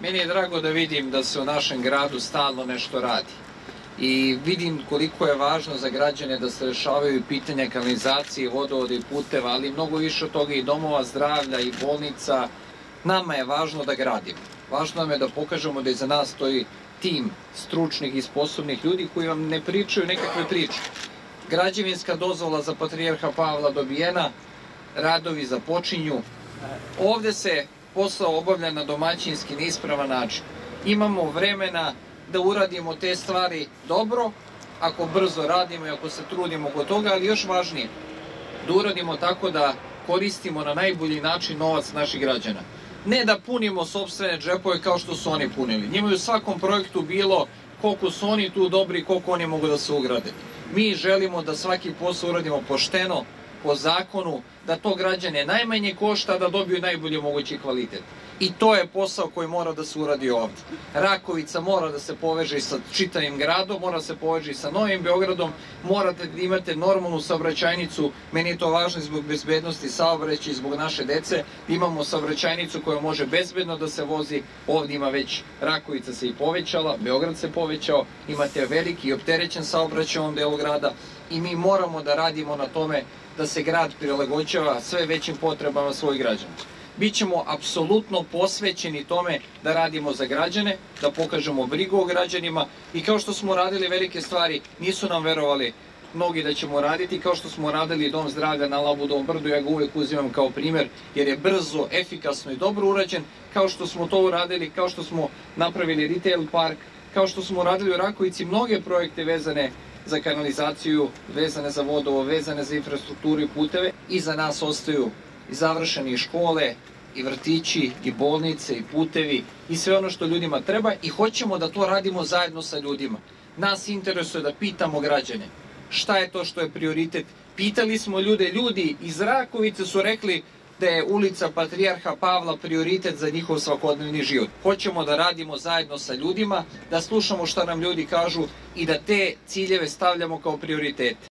Meni je drago da vidim da se u našem gradu stalno nešto radi. I vidim koliko je važno za građane da se rešavaju pitanja kanalizacije, vodovoda i puteva, ali mnogo više od toga i domova zdravlja i bolnica. Nama je važno da gradimo. Važno nam je da pokažemo da iza nas stoji tim stručnih i sposobnih ljudi koji vam ne pričaju nekakve priče. Građevinska dozvola za Patrijarha Pavla dobijena, radovi započinju. Ovde se posao obavlja na domaćinski neispravan način. Imamo vremena da uradimo te stvari dobro, ako brzo radimo i ako se trudimo oko toga, ali još važnije, da uradimo tako da koristimo na najbolji način novac naših građana. Ne da punimo sobstvene džepove kao što su oni punili. Njima je u svakom projektu bilo koliko su oni tu dobri i koliko oni mogu da se ugrade. Mi želimo da svaki posao uradimo pošteno, po zakonu, da to građane najmanje košta, da dobiju najbolji mogući kvalitet. I to je posao koji mora da se uradi ovde. Rakovica mora da se poveže sa čitavim gradom, mora da se poveže sa Novim Beogradom, morate da imate normalnu saobraćajnicu, meni je to važno zbog bezbednosti saobraćaja i zbog naše dece, imamo saobraćajnicu koja može bezbedno da se vozi, ovde ima već Rakovica se i povećala, Beograd se povećao, imate veliki i opterećen saobraćaj ovom delu grada i mi moramo da radimo na tome da se grad prilagođava sve većim potrebama svojih građana. Bićemo apsolutno posvećeni tome da radimo za građane, da pokažemo brigu o građanima i kao što smo radili velike stvari, nisu nam verovali mnogi da ćemo raditi, kao što smo radili Dom zdravlja na Labudovom brdu, ja ga uvek uzimam kao primer, jer je brzo, efikasno i dobro urađen, kao što smo to uradili, kao što smo napravili retail park, kao što smo uradili u Rakovici mnoge projekte vezane za kanalizaciju, vezane za vodovo, vezane za infrastrukturu i puteve. Iza nas ostaju i završene i škole, i vrtići, i bolnice, i putevi, i sve ono što ljudima treba i hoćemo da to radimo zajedno sa ljudima. Nas interesuje da pitamo građane šta je to što je prioritet. Pitali smo ljude, ljudi iz Rakovice su rekli da je ulica Patrijarha Pavla prioritet za njihov svakodnevni život. Hoćemo da radimo zajedno sa ljudima, da slušamo šta nam ljudi kažu i da te ciljeve stavljamo kao prioritete.